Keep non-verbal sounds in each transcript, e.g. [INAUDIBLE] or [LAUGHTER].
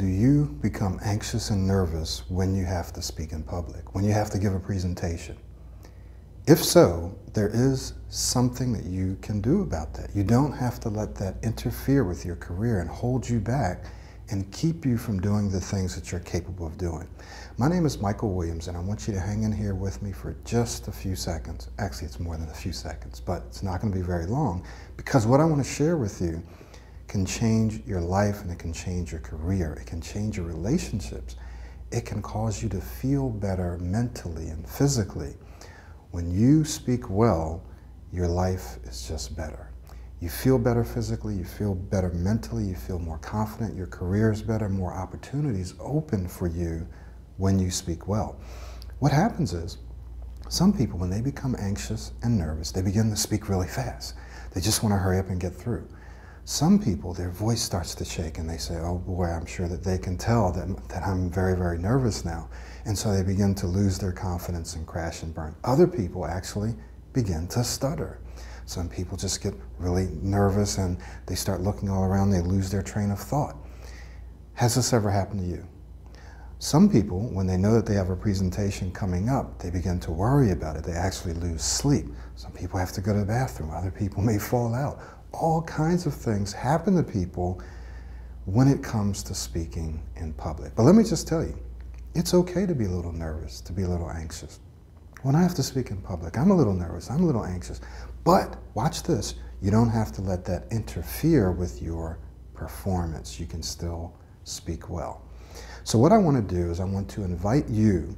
Do you become anxious and nervous when you have to speak in public, when you have to give a presentation? If so, there is something that you can do about that. You don't have to let that interfere with your career and hold you back and keep you from doing the things that you're capable of doing. My name is Michael Williams, and I want you to hang in here with me for just a few seconds. Actually, it's more than a few seconds, but it's not going to be very long because what I want to share with you can change your life and it can change your career. It can change your relationships. It can cause you to feel better mentally and physically. When you speak well, your life is just better. You feel better physically, you feel better mentally, you feel more confident, your career is better, more opportunities open for you when you speak well. What happens is, some people, when they become anxious and nervous, they begin to speak really fast. They just want to hurry up and get through. Some people, their voice starts to shake and they say, oh boy, I'm sure that they can tell that, that I'm very, very nervous now. And so they begin to lose their confidence and crash and burn. Other people actually begin to stutter. Some people just get really nervous and they start looking all around, they lose their train of thought. Has this ever happened to you? Some people, when they know that they have a presentation coming up, they begin to worry about it. They actually lose sleep. Some people have to go to the bathroom. Other people [LAUGHS] may fall out. All kinds of things happen to people when it comes to speaking in public. But let me just tell you, it's okay to be a little nervous, to be a little anxious. When I have to speak in public, I'm a little nervous, I'm a little anxious. But watch this, you don't have to let that interfere with your performance. You can still speak well. So what I want to do is I want to invite you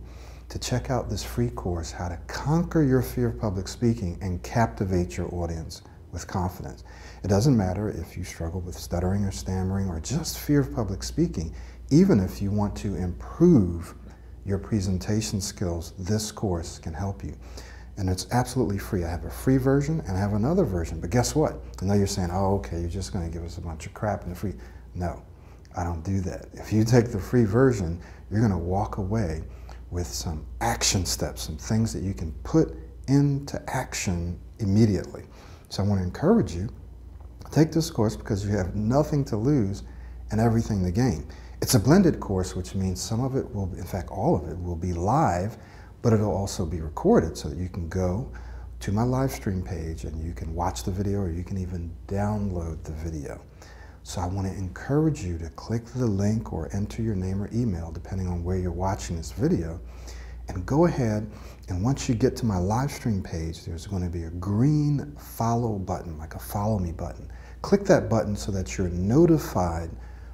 to check out this free course, How to Conquer Your Fear of Public Speaking and Captivate Your Audience with Confidence. It doesn't matter if you struggle with stuttering or stammering or just fear of public speaking, even if you want to improve your presentation skills, this course can help you. And it's absolutely free. I have a free version and I have another version. But guess what? I know you're saying, oh, okay, you're just going to give us a bunch of crap in the free. No, I don't do that. If you take the free version, you're going to walk away with some action steps, some things that you can put into action immediately. So I want to encourage you, take this course because you have nothing to lose and everything to gain. It's a blended course, which means some of it will, in fact, all of it will be live, but it'll also be recorded so that you can go to my live stream page and you can watch the video or you can even download the video. So I want to encourage you to click the link or enter your name or email, depending on where you're watching this video, and go ahead and once you get to my live stream page, there's going to be a green follow button, like a follow me button. Click that button so that you're notified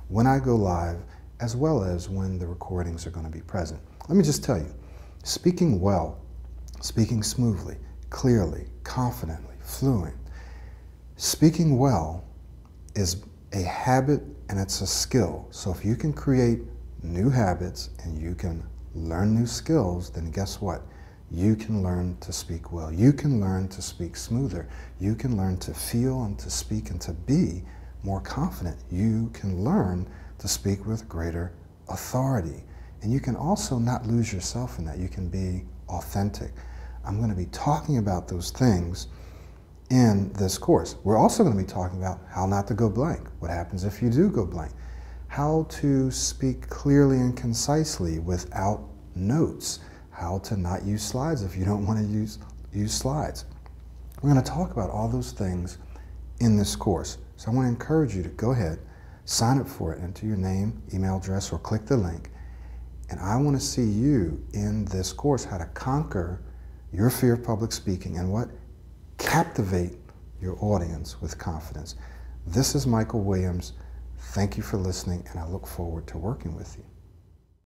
when I go live as well as when the recordings are going to be present. Let me just tell you, speaking well, speaking smoothly, clearly, confidently, fluent, speaking well is a habit and it's a skill. So if you can create new habits and you can learn new skills, then guess what? You can learn to speak well. You can learn to speak smoother. You can learn to feel and to speak and to be more confident. You can learn to speak with greater authority. And you can also not lose yourself in that. You can be authentic. I'm going to be talking about those things in this course. We're also going to be talking about how not to go blank. What happens if you do go blank? How to speak clearly and concisely without notes. How to not use slides if you don't want to use, use slides. We're going to talk about all those things in this course. So I want to encourage you to go ahead, sign up for it, enter your name, email address, or click the link. And I want to see you in this course, how to conquer your fear of public speaking and what? Captivate your audience with confidence. This is Michael Williams. Thank you for listening, and I look forward to working with you.